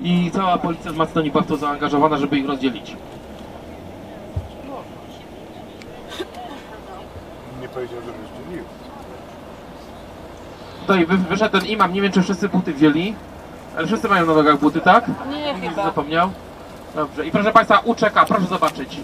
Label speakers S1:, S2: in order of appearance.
S1: i cała policja z Macedonii była zaangażowana, żeby ich rozdzielić.
S2: Nie powiedział, że rozdzielił.
S1: Tutaj wy, wyszedł ten imam, nie wiem czy wszyscy buty wzięli, ale wszyscy mają na nogach buty, tak?
S3: Nie,
S1: Nikt
S3: chyba.
S1: zapomniał. Dobrze, i proszę Państwa, uczeka, proszę zobaczyć.